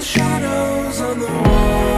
shadows on the wall.